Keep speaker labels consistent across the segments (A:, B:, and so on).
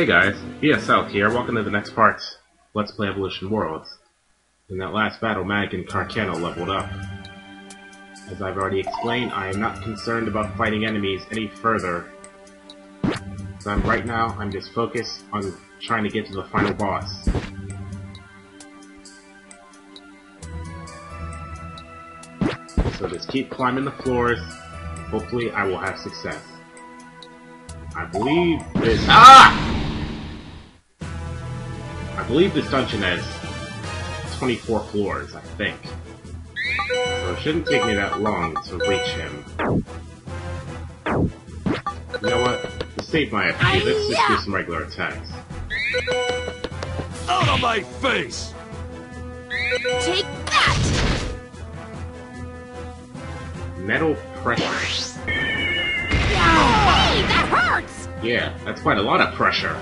A: Hey guys, BSL here, welcome to the next part, Let's Play Evolution Worlds. In that last battle, Mag and Carcano leveled up. As I've already explained, I am not concerned about fighting enemies any further. So I'm, right now, I'm just focused on trying to get to the final boss. So just keep climbing the floors, hopefully I will have success. I believe this- Ah! I believe this dungeon has 24 floors, I think. So it shouldn't take me that long to reach him. You know what? To save my FP, let's just do some regular attacks.
B: Out of my face!
C: Take that!
A: Metal pressure.
C: Hey, that hurts!
A: Yeah, that's quite a lot of pressure.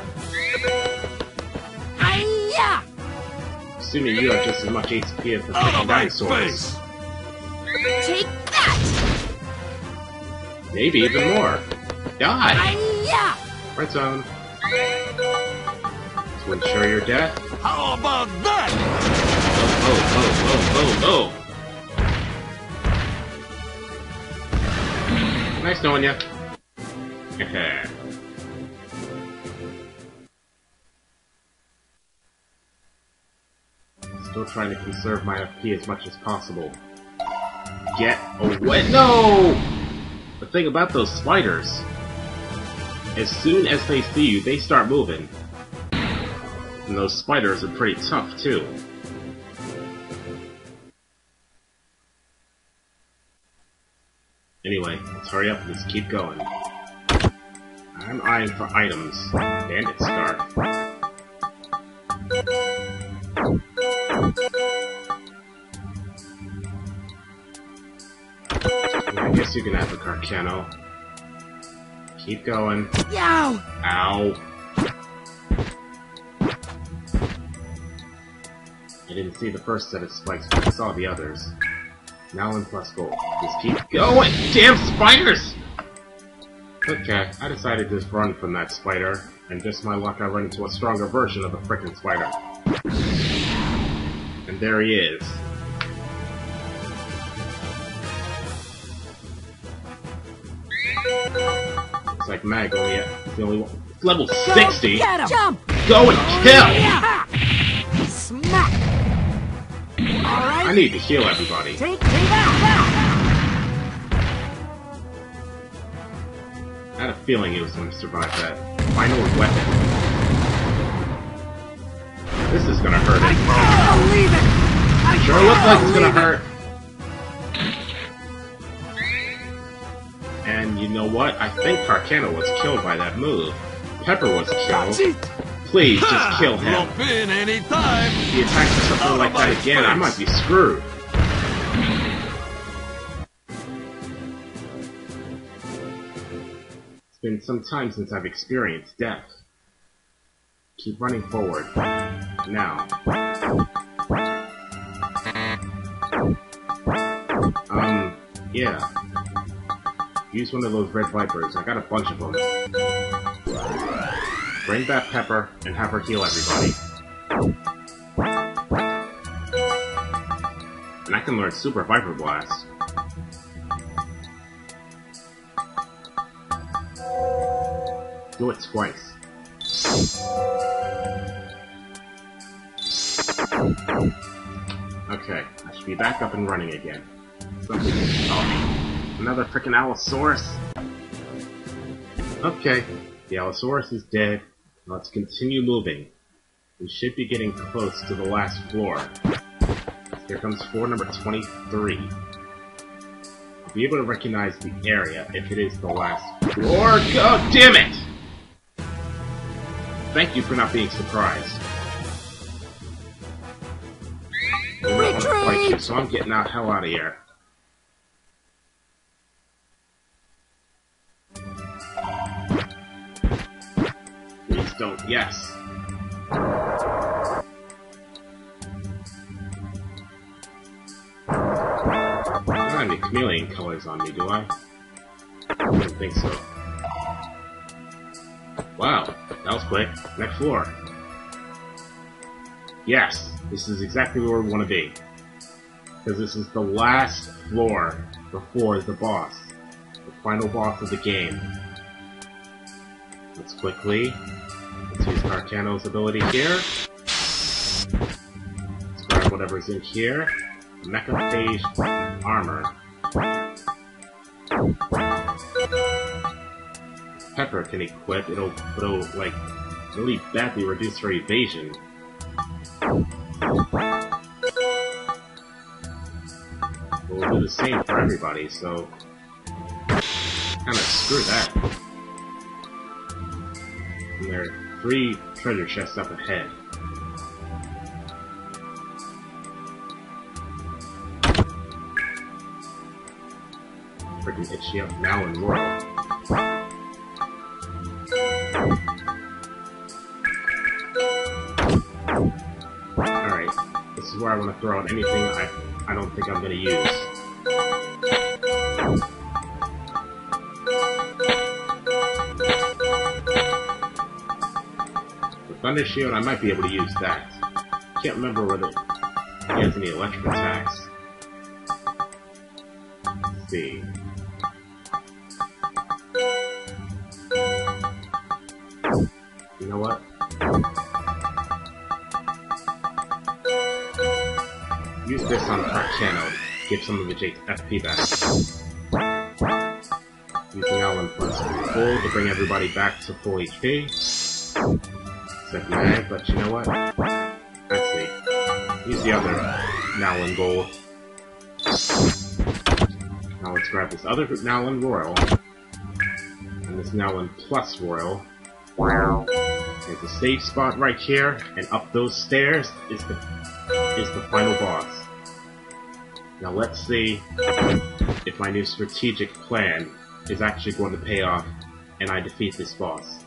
A: Assuming you have just as much HP as the
B: Out
A: freaking dinosaurs.
C: Take that!
A: Maybe even more. Die!
C: Hiya!
A: Red zone. To ensure your death.
B: How about that?
A: Oh, oh, oh, oh, oh, oh! oh. Nice knowing ya. Still trying to conserve my FP as much as possible. Get away! No! The thing about those spiders, as soon as they see you, they start moving. And those spiders are pretty tough, too. Anyway, let's hurry up and just keep going. I'm eyeing for items. Bandit scarf. I guess you can have a Carcano. Keep going.
C: Yow!
A: Ow. I didn't see the first set of spikes, but I saw the others. Now in plus gold. Just keep going! Damn spiders! Okay, I decided to just run from that spider, and just my luck I run into a stronger version of the frickin' spider. And there he is. Looks like Mag only at the only one. Level 60?
C: Get him! Jump!
A: Go and oh, kill!
C: Ha! Smack!
A: I need to heal everybody.
C: take, take that!
A: I had a feeling he was going to survive that. Final weapon. This is gonna hurt him.
C: I'll leave it! I
A: Sure looks like it's gonna
C: leave it.
A: hurt. And you know what? I think Carcano was killed by that move. Pepper was killed. Please, just kill him.
B: Drop in anytime!
A: If he attacks or something
B: Out
A: like that
B: my
A: again, I might be screwed. It's been some time since I've experienced death. Keep running forward. Now. Um, yeah. Use one of those red vipers. I got a bunch of them. Bring back Pepper and have her heal everybody. And I can learn Super Viper Blast. Do it twice. Okay, I should be back up and running again. Something another freaking Allosaurus? Okay, the Allosaurus is dead. Let's continue moving. We should be getting close to the last floor. Here comes floor number 23. I'll be able to recognize the area if it is the last floor. God damn it! Thank you for not being surprised. I don't wanna fight you, so I'm getting the hell out of here. Yes. I don't have any chameleon colors on me, do I? I don't think so. Wow, that was quick. Next floor. Yes, this is exactly where we want to be. Because this is the last floor before the boss. The final boss of the game. Let's quickly... Carcano's ability here. Let's grab whatever's in here. Mecha Phage Armor. Pepper can equip, it'll, it'll like, really badly reduce her evasion. We'll do the same for everybody, so... Kinda screw that. There three treasure chests up ahead. Freaking itchy up now this is where I want to throw out anything I, I don't think I'm going to use. Thunder Shield, I might be able to use that. Can't remember whether he has any electric attacks. Let's see. You know what? Use this on Park Channel. Give some of its FP back. Using Alan plus full to bring everybody back to full HP. Except but you know what? Let's see. Use the other uh, Nowlin Gold. Now let's grab this other Nowlin Royal. And this Nowlin Plus Royal. Wow. There's a safe spot right here, and up those stairs is the is the final boss. Now let's see if my new strategic plan is actually going to pay off and I defeat this boss.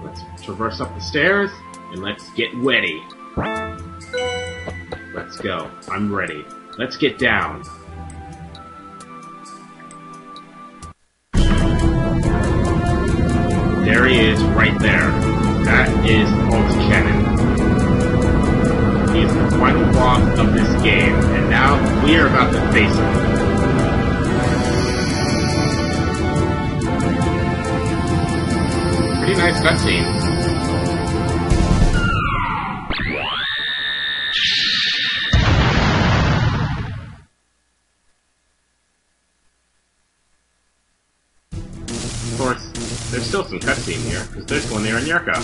A: Let's traverse up the stairs and let's get ready. Let's go. I'm ready. Let's get down. There he is, right there. That is Hulk Cannon. He is the final boss of this game, and now we are about to face him. Nice cutscene. Of course, there's still some cutscene here, because there's one there in Yurka.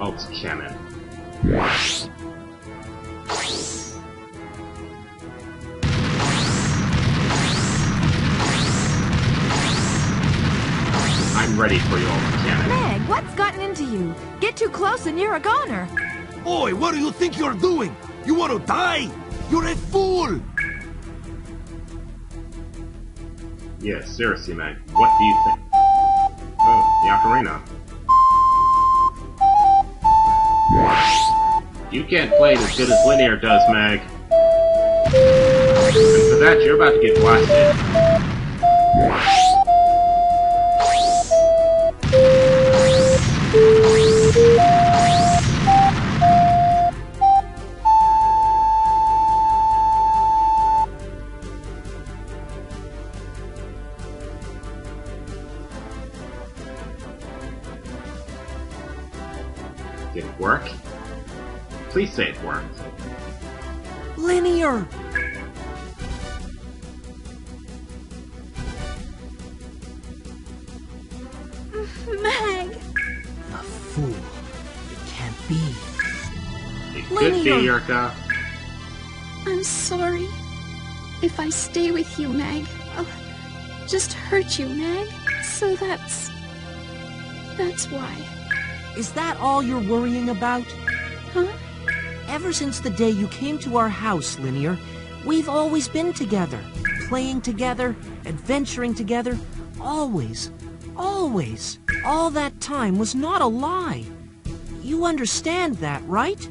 A: Oh, Hulk's cannon. I'm ready for you, Hulk's cannon.
D: Meg, what's gotten into you? Get too close and you're a goner.
B: Oi, what do you think you're doing? You want to die? You're a fool!
A: Yeah, seriously, Meg. What do you think? Oh, the ocarina. You can't play it as good as Linear does, Meg. And for that, you're about to get blasted. Did it work? Please say it worked.
C: Linear!
D: Meg!
C: The fool. It can't be.
A: It could be,
C: Linear.
A: Yurka.
E: I'm sorry. If I stay with you, Meg, I'll just hurt you, Meg. So that's. That's why.
C: Is that all you're worrying about?
E: Huh?
C: Ever since the day you came to our house, Linear, we've always been together. Playing together, adventuring together. Always. Always. All that time was not a lie. You understand that, right?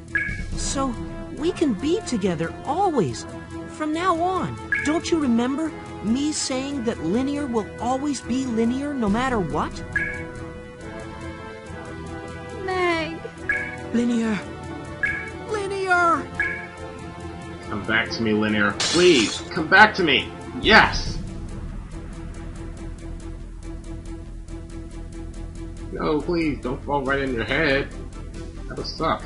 C: So, we can be together always. From now on. Don't you remember me saying that linear will always be linear no matter what? Linear. Linear!
A: Come back to me, Linear. Please, come back to me! Yes! No, please, don't fall right in your head. That would suck.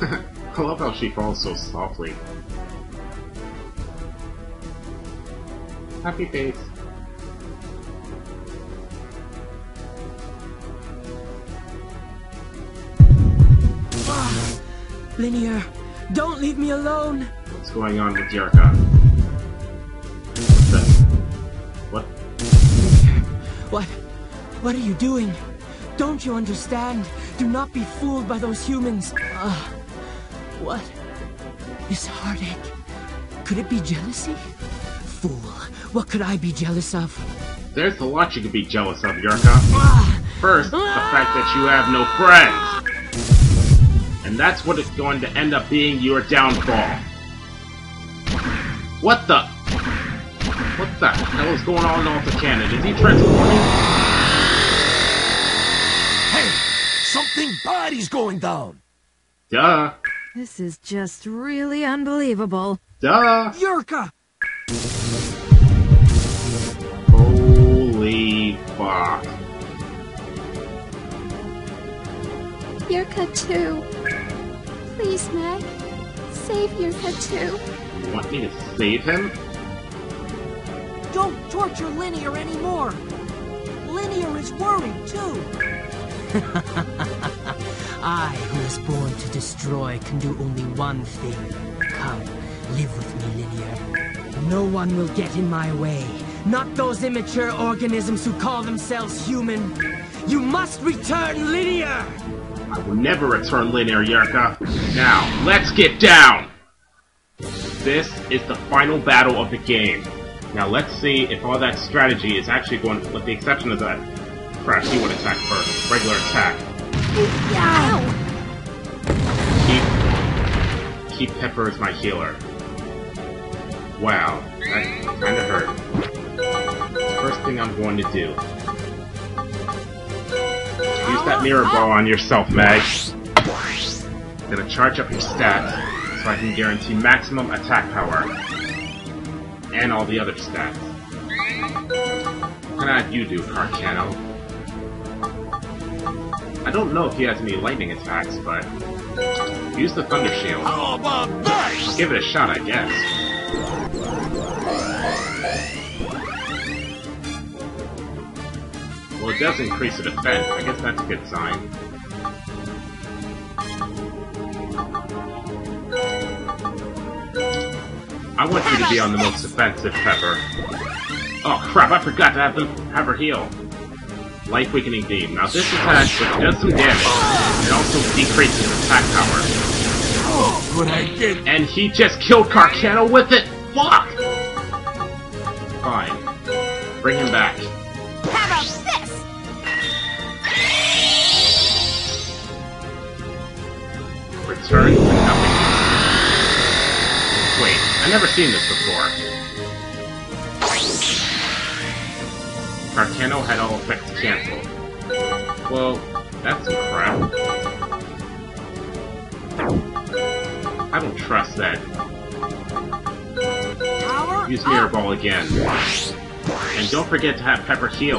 A: I love how she falls so softly. Happy face.
C: Linear, don't leave me alone!
A: What's going on with that? What?
C: What? What are you doing? Don't you understand? Do not be fooled by those humans. Uh, what? This heartache. Could it be jealousy? Fool. What could I be jealous of?
A: There's a lot you could be jealous of, Yurka.
C: Ah!
A: First, the fact that you have no friends. And that's what is going to end up being your downfall. What the? What the hell is going on in Alta Cannon? Is he transforming?
B: Hey, something bad is going down.
A: Duh.
D: This is just really unbelievable.
A: Duh.
C: Yurka!
A: Holy fuck.
E: Yurka too. Please, Meg. Save Yurka too.
A: You want me to save him?
C: Don't torture Linear anymore! Linear is worried too! I, who was born to destroy, can do only one thing. Come, live with me, Linear. No one will get in my way. Not those immature organisms who call themselves human. You must return Linear!
A: I will never return linear, Yurka. Now, let's get down! This is the final battle of the game. Now let's see if all that strategy is actually going, with the exception of that crap, he would attack first. Regular attack. Keep, keep Pepper as my healer. Wow, that kinda hurt. First thing I'm going to do. Use that mirror ball on yourself, Meg. Gonna charge up your stats so I can guarantee maximum attack power. And all the other stats. What can I you do, Carcano? I don't know if he has any lightning attacks, but use the Thunder Shield.
B: How about that?
A: Give it a shot, I guess. Well, it does increase the defense. I guess that's a good sign. I want you to be on the most defensive, Pepper. Oh crap, I forgot to have them have her heal. Life Weakening Beam. Now this attack, which does some damage, it also decreases attack power.
B: Oh, but I did-
A: And he just killed Carcano with it! Fuck! Fine. Bring him back.
D: How about this?
A: Return to nothing. Wait, I've never seen this before. Carcano had all effects canceled. Well, that's some crap. I don't trust that. Use Mirror! Ball again. And don't forget to have Pepper heal.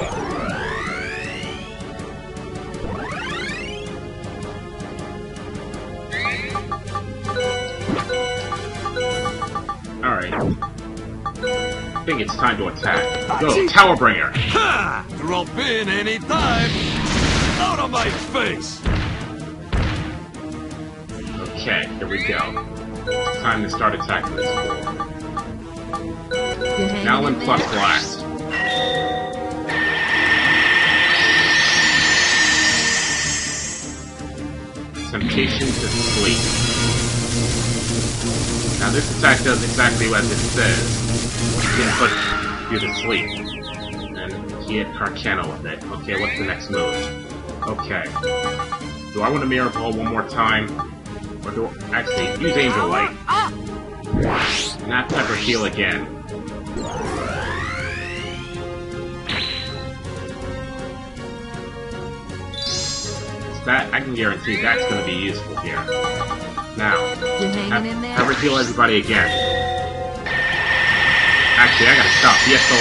A: Think it's time to attack. Go, Tower Bringer!
B: Ha! Drop in any time. Out of my face!
A: Okay, here we go. Time to start attacking this fool. Now in Plus? Blast. Temptation to Sleep. Now this attack does exactly what it says put you to sleep. And he hit Carcano with it. Okay, what's the next move? Okay. Do I want to Mirror Ball one more time? Or do I... Actually, use Angel Light. Not Pepper Heal again. that I can guarantee that's going to be useful here. Now,
D: have,
A: have heal everybody again. Actually, I gotta stop. Yes. SLR